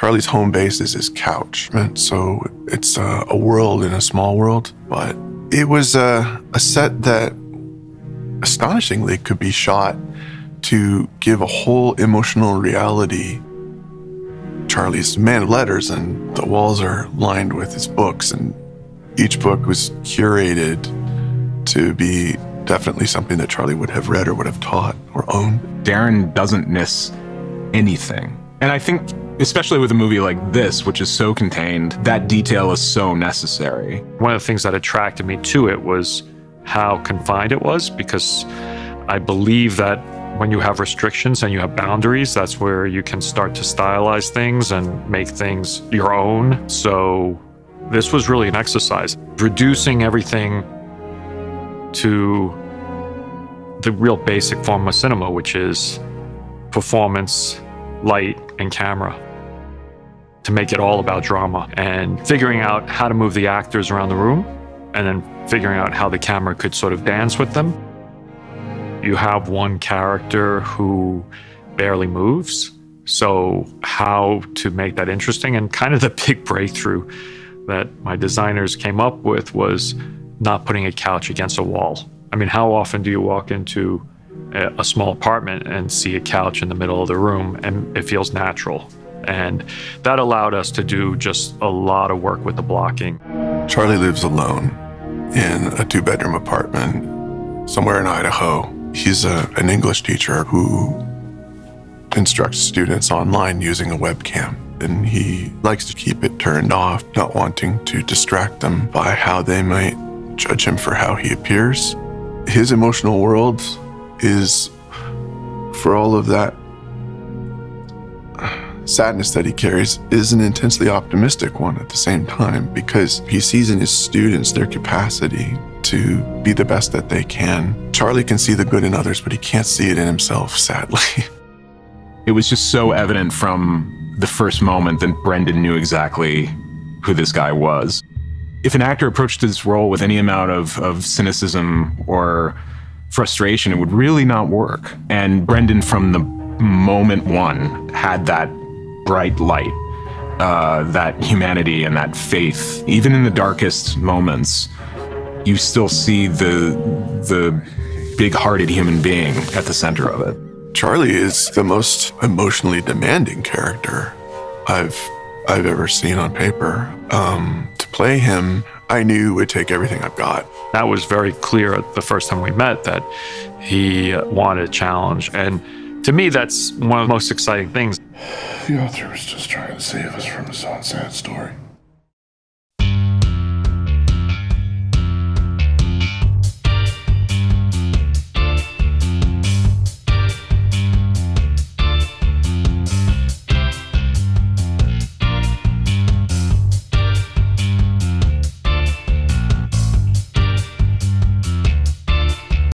Charlie's home base is his couch, and so it's a, a world in a small world. But it was a, a set that astonishingly could be shot to give a whole emotional reality. Charlie's man of letters, and the walls are lined with his books, and each book was curated to be definitely something that Charlie would have read or would have taught or owned. Darren doesn't miss anything. And I think, especially with a movie like this, which is so contained, that detail is so necessary. One of the things that attracted me to it was how confined it was, because I believe that when you have restrictions and you have boundaries, that's where you can start to stylize things and make things your own. So this was really an exercise, reducing everything to the real basic form of cinema, which is performance, light, and camera to make it all about drama and figuring out how to move the actors around the room and then figuring out how the camera could sort of dance with them. You have one character who barely moves. So, how to make that interesting? And kind of the big breakthrough that my designers came up with was not putting a couch against a wall. I mean, how often do you walk into a, small apartment and see a couch in the middle of the room and it feels natural? And that allowed us to do just a lot of work with the blocking. Charlie lives alone in a two bedroom apartment somewhere in Idaho. He's a, an English teacher who instructs students online using a webcam. And he likes to keep it turned off, not wanting to distract them by how they might judge him for how he appears. His emotional world is, for all of that sadness that he carries, is an intensely optimistic one at the same time because he sees in his students their capacity to be the best that they can. Charlie can see the good in others, but he can't see it in himself, sadly. It was just so evident from the first moment that Brendan knew exactly who this guy was. If an actor approached this role with any amount of, of cynicism or frustration, it would really not work. And Brendan, from the moment one, had that bright light, uh, that humanity and that faith. Even in the darkest moments, you still see the the big-hearted human being at the center of it. Charlie is the most emotionally demanding character I've I've ever seen on paper. Um, to play him, I knew would take everything I've got. That was very clear the first time we met that he wanted a challenge. And to me, that's one of the most exciting things. The author was just trying to save us from his own sad story.